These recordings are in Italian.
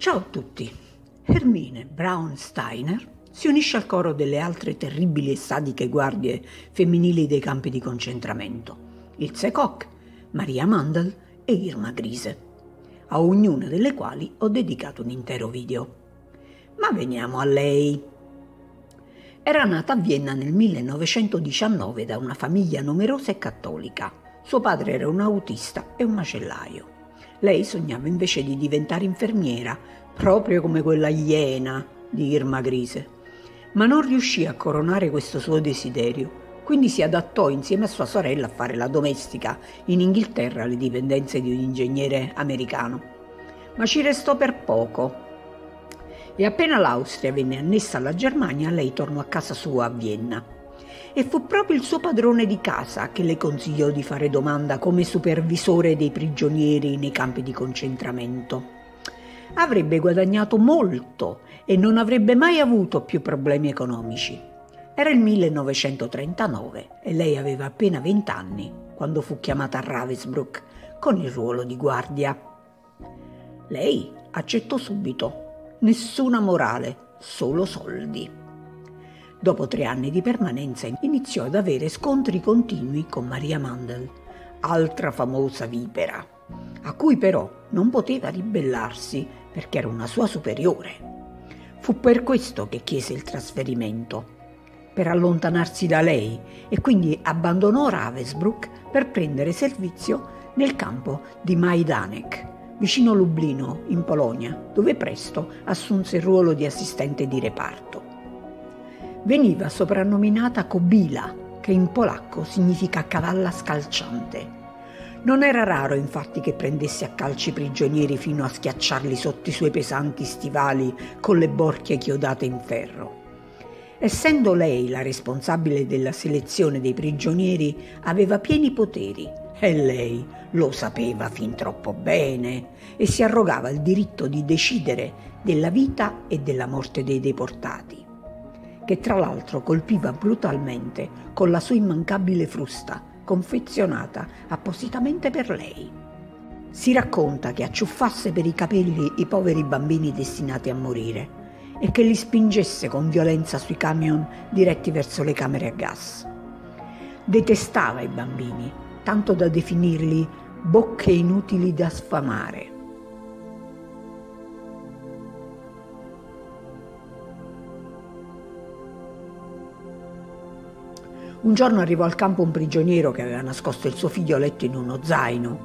Ciao a tutti. Hermine Brown Steiner si unisce al coro delle altre terribili e sadiche guardie femminili dei campi di concentramento, Ilse Koch, Maria Mandel e Irma Grise, a ognuna delle quali ho dedicato un intero video. Ma veniamo a lei. Era nata a Vienna nel 1919 da una famiglia numerosa e cattolica. Suo padre era un autista e un macellaio. Lei sognava invece di diventare infermiera, proprio come quella iena di Irma Grise. Ma non riuscì a coronare questo suo desiderio, quindi si adattò insieme a sua sorella a fare la domestica in Inghilterra alle dipendenze di un ingegnere americano. Ma ci restò per poco e appena l'Austria venne annessa alla Germania, lei tornò a casa sua a Vienna. E fu proprio il suo padrone di casa che le consigliò di fare domanda come supervisore dei prigionieri nei campi di concentramento. Avrebbe guadagnato molto e non avrebbe mai avuto più problemi economici. Era il 1939 e lei aveva appena 20 anni quando fu chiamata a Ravensbrück con il ruolo di guardia. Lei accettò subito nessuna morale, solo soldi. Dopo tre anni di permanenza iniziò ad avere scontri continui con Maria Mandel, altra famosa vipera, a cui però non poteva ribellarsi perché era una sua superiore. Fu per questo che chiese il trasferimento, per allontanarsi da lei e quindi abbandonò Ravensbrück per prendere servizio nel campo di Majdanek, vicino Lublino, in Polonia, dove presto assunse il ruolo di assistente di reparto. Veniva soprannominata Kobila, che in polacco significa cavalla scalciante. Non era raro infatti che prendesse a calci i prigionieri fino a schiacciarli sotto i suoi pesanti stivali con le borchie chiodate in ferro. Essendo lei la responsabile della selezione dei prigionieri, aveva pieni poteri e lei lo sapeva fin troppo bene e si arrogava il diritto di decidere della vita e della morte dei deportati, che tra l'altro colpiva brutalmente con la sua immancabile frusta confezionata appositamente per lei. Si racconta che acciuffasse per i capelli i poveri bambini destinati a morire e che li spingesse con violenza sui camion diretti verso le camere a gas. Detestava i bambini tanto da definirli bocche inutili da sfamare. Un giorno arrivò al campo un prigioniero che aveva nascosto il suo figlioletto in uno zaino.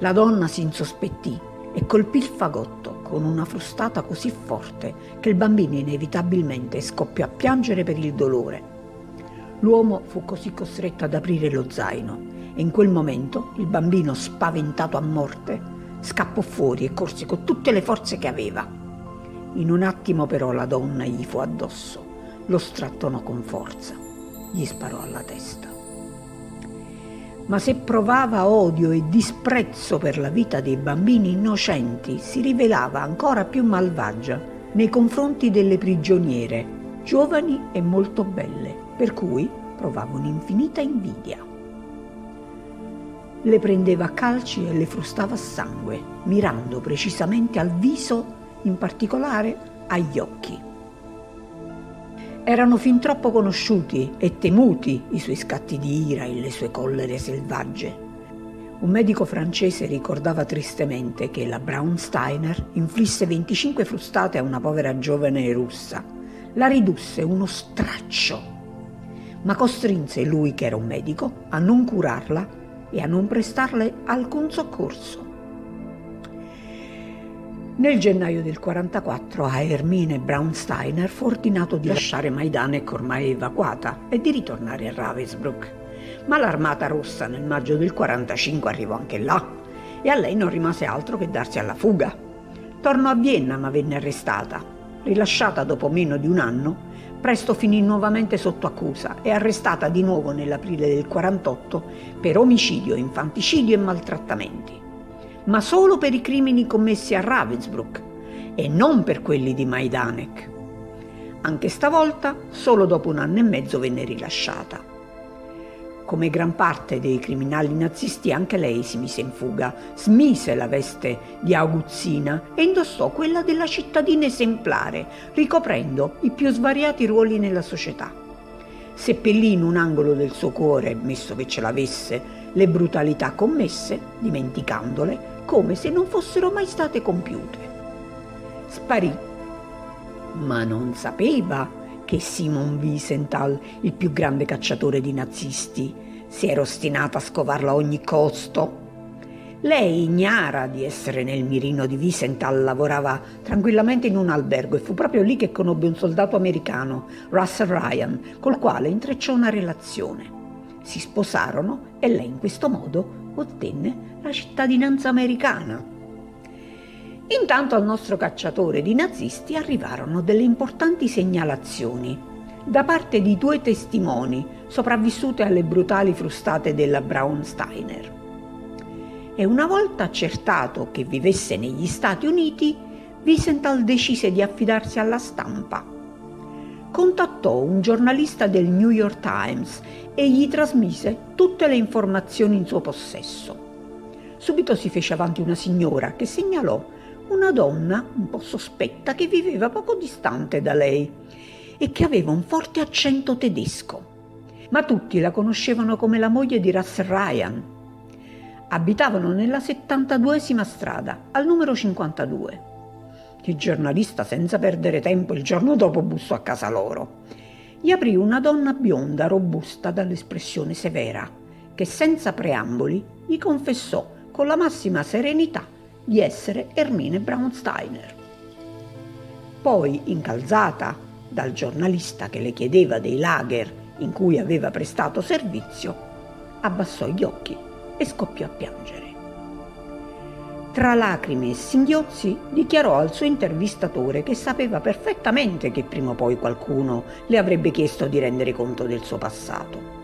La donna si insospettì e colpì il fagotto con una frustata così forte che il bambino inevitabilmente scoppiò a piangere per il dolore. L'uomo fu così costretto ad aprire lo zaino e in quel momento il bambino, spaventato a morte, scappò fuori e corse con tutte le forze che aveva. In un attimo però la donna gli fu addosso, lo strattonò con forza, gli sparò alla testa. Ma se provava odio e disprezzo per la vita dei bambini innocenti, si rivelava ancora più malvagia nei confronti delle prigioniere, giovani e molto belle, per cui provava un'infinita invidia. Le prendeva a calci e le frustava a sangue, mirando precisamente al viso, in particolare agli occhi. Erano fin troppo conosciuti e temuti i suoi scatti di ira e le sue collere selvagge. Un medico francese ricordava tristemente che la Braunsteiner inflisse 25 frustate a una povera giovane russa. La ridusse uno straccio, ma costrinse lui, che era un medico, a non curarla e a non prestarle alcun soccorso. Nel gennaio del 44 a Hermine Braunsteiner fu ordinato di lasciare Majdanek ormai evacuata e di ritornare a Ravensbrück. Ma l'armata rossa nel maggio del 45 arrivò anche là e a lei non rimase altro che darsi alla fuga. Tornò a Vienna ma venne arrestata. Rilasciata dopo meno di un anno, presto finì nuovamente sotto accusa e arrestata di nuovo nell'aprile del 48 per omicidio, infanticidio e maltrattamenti, ma solo per i crimini commessi a Ravensbrück e non per quelli di Majdanek. Anche stavolta, solo dopo un anno e mezzo venne rilasciata. Come gran parte dei criminali nazisti, anche lei si mise in fuga, smise la veste di aguzzina e indossò quella della cittadina esemplare, ricoprendo i più svariati ruoli nella società. Seppellì in un angolo del suo cuore, messo che ce l'avesse, le brutalità commesse, dimenticandole, come se non fossero mai state compiute. Sparì, ma non sapeva che Simon Wiesenthal, il più grande cacciatore di nazisti, si era ostinato a scovarla a ogni costo. Lei, ignara di essere nel mirino di Wiesenthal, lavorava tranquillamente in un albergo e fu proprio lì che conobbe un soldato americano, Russell Ryan, col quale intrecciò una relazione. Si sposarono e lei in questo modo ottenne la cittadinanza americana. Intanto al nostro cacciatore di nazisti arrivarono delle importanti segnalazioni da parte di due testimoni sopravvissute alle brutali frustate della Braunsteiner. E una volta accertato che vivesse negli Stati Uniti, Wiesenthal decise di affidarsi alla stampa. Contattò un giornalista del New York Times e gli trasmise tutte le informazioni in suo possesso. Subito si fece avanti una signora che segnalò una donna un po' sospetta che viveva poco distante da lei e che aveva un forte accento tedesco. Ma tutti la conoscevano come la moglie di Russell Ryan. Abitavano nella 72esima strada, al numero 52. Il giornalista, senza perdere tempo, il giorno dopo bussò a casa loro. Gli aprì una donna bionda, robusta, dall'espressione severa, che senza preamboli gli confessò con la massima serenità di essere Hermine Braunsteiner. Poi, incalzata dal giornalista che le chiedeva dei lager in cui aveva prestato servizio, abbassò gli occhi e scoppiò a piangere. Tra lacrime e singhiozzi dichiarò al suo intervistatore che sapeva perfettamente che prima o poi qualcuno le avrebbe chiesto di rendere conto del suo passato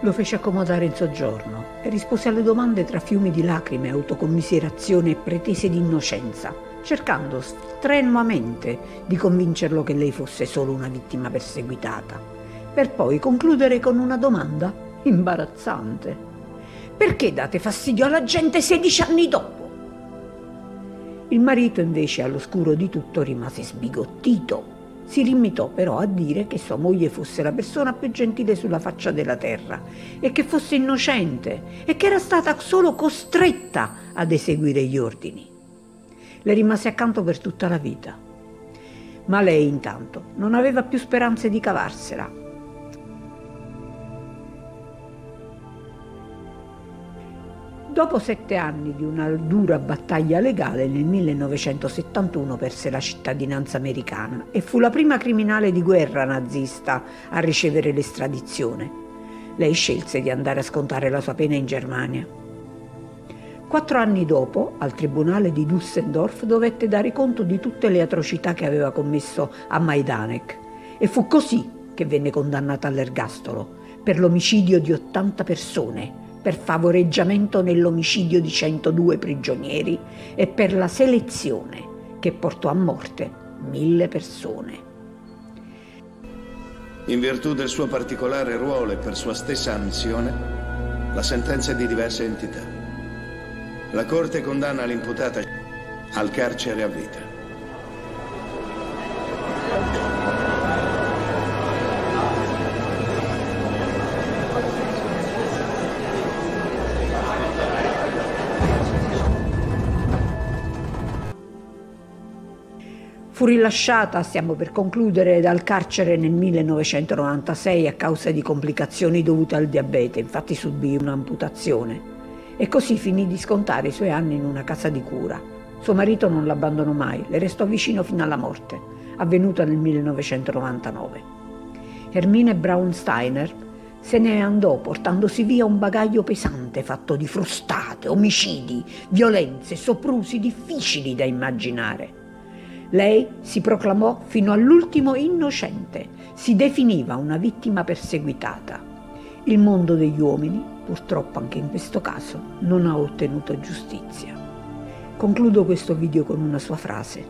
lo fece accomodare in soggiorno e rispose alle domande tra fiumi di lacrime, autocommiserazione e pretese di innocenza, cercando strenuamente di convincerlo che lei fosse solo una vittima perseguitata, per poi concludere con una domanda imbarazzante. Perché date fastidio alla gente 16 anni dopo? Il marito invece all'oscuro di tutto rimase sbigottito si limitò però a dire che sua moglie fosse la persona più gentile sulla faccia della terra e che fosse innocente e che era stata solo costretta ad eseguire gli ordini. Le rimase accanto per tutta la vita. Ma lei intanto non aveva più speranze di cavarsela Dopo sette anni di una dura battaglia legale, nel 1971 perse la cittadinanza americana e fu la prima criminale di guerra nazista a ricevere l'estradizione. Lei scelse di andare a scontare la sua pena in Germania. Quattro anni dopo, al tribunale di Düsseldorf, dovette dare conto di tutte le atrocità che aveva commesso a Majdanek e fu così che venne condannata all'ergastolo per l'omicidio di 80 persone per favoreggiamento nell'omicidio di 102 prigionieri e per la selezione che portò a morte mille persone. In virtù del suo particolare ruolo e per sua stessa ammissione, la sentenza è di diverse entità. La Corte condanna l'imputata al carcere a vita. Fu rilasciata, stiamo per concludere, dal carcere nel 1996 a causa di complicazioni dovute al diabete, infatti subì un'amputazione. E così finì di scontare i suoi anni in una casa di cura. Suo marito non l'abbandonò mai, le restò vicino fino alla morte, avvenuta nel 1999. Hermine Braunsteiner se ne andò portandosi via un bagaglio pesante fatto di frustate, omicidi, violenze, soprusi difficili da immaginare. Lei si proclamò fino all'ultimo innocente, si definiva una vittima perseguitata. Il mondo degli uomini, purtroppo anche in questo caso, non ha ottenuto giustizia. Concludo questo video con una sua frase.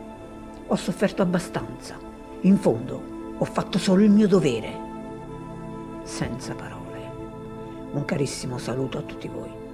Ho sofferto abbastanza. In fondo, ho fatto solo il mio dovere. Senza parole. Un carissimo saluto a tutti voi.